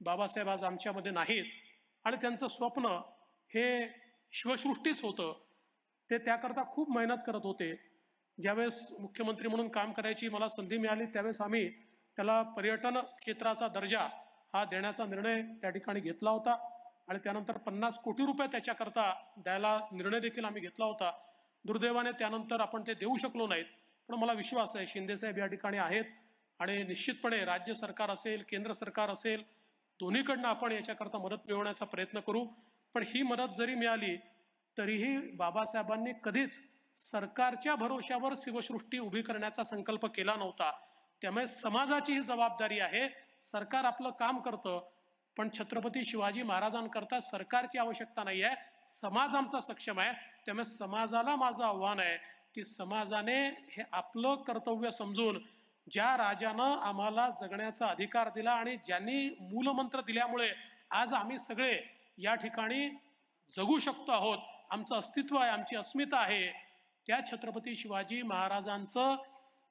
बाबासाहेब आज आमच्यामध्ये नाहीत. आणि त्यांचं स्वप्न हे शिवसृष्टीच होतं. ते त्याकरता खूप मेहनत करत होते. ज्यावेळेस मुख्यमंत्री म्हणून काम करायची मला संधी मिळाली त्यावेळेस आम्ही त्याला पर्यटन क्षेत्राचा दर्जा हा देण्याचा निर्णय त्या ठिकाणी घेतला होता. आणि त्यानंतर पन्नास कोटी रुपये त्याच्याकरता द्यायला निर्णय देखील आम्ही घेतला होता. दुर्दैवाने त्यानंतर आपण ते देऊ शकलो नाहीत. पण मला विश्वास आहे शिंदेसाहेब या ठिकाणी आहेत. आणि निश्चितपणे राज्य सरकार असेल केंद्र सरकार असेल दोन्हीकडनं आपण याच्याकरता मदत मिळवण्याचा प्रयत्न करू. पण ही मदत जरी मिळाली तरीही बाबासाहेबांनी कधीच सरकारच्या भरोश्यावर शिवसृष्टी उभी करण्याचा संकल्प केला नव्हता. त्यामुळे समाजाची ही जबाबदारी आहे. सरकार आपलं काम करतं पण छत्रपती शिवाजी महाराजांकरता सरकारची आवश्यकता नाही आहे समाज आमचा सक्षम आहे. त्यामुळे समाजाला माझं आव्हान आहे की समाजाने हे आपलं कर्तव्य समजून ज्या राजानं आम्हाला जगण्याचा अधिकार दिला आणि ज्यांनी मूलमंत्र दिल्यामुळे आज आम्ही सगळे या ठिकाणी जगू शकतो आहोत आमचं अस्तित्व आहे आमची अस्मिता आहे त्या छत्रपती शिवाजी महाराजांचं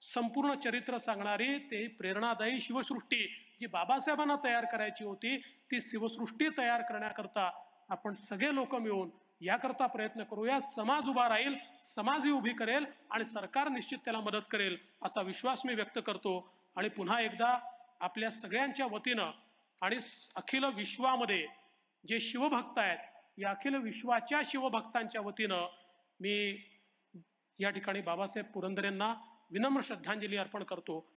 संपूर्ण चरित्र सांगणारी ते प्रेरणादायी शिवसृष्टी जी बाबासाहेबांना तयार करायची होती ती शिवसृष्टी तयार करण्याकरता आपण सगळे लोक मिळून याकरता प्रयत्न करूया. समाज उभा राहील समाज ही उभी करेल आणि सरकार निश्चित त्याला मदत करेल असा विश्वास मी व्यक्त करतो. आणि पुन्हा एकदा आपल्या सगळ्यांच्या वतीनं आणि अखिल विश्वामध्ये जे शिवभक्त आहेत या अखिल विश्वाच्या शिवभक्तांच्या वतीनं मी या ठिकाणी बाबासाहेब पुरंदरेंना विनम्र श्रद्धांजली अर्पण करतो.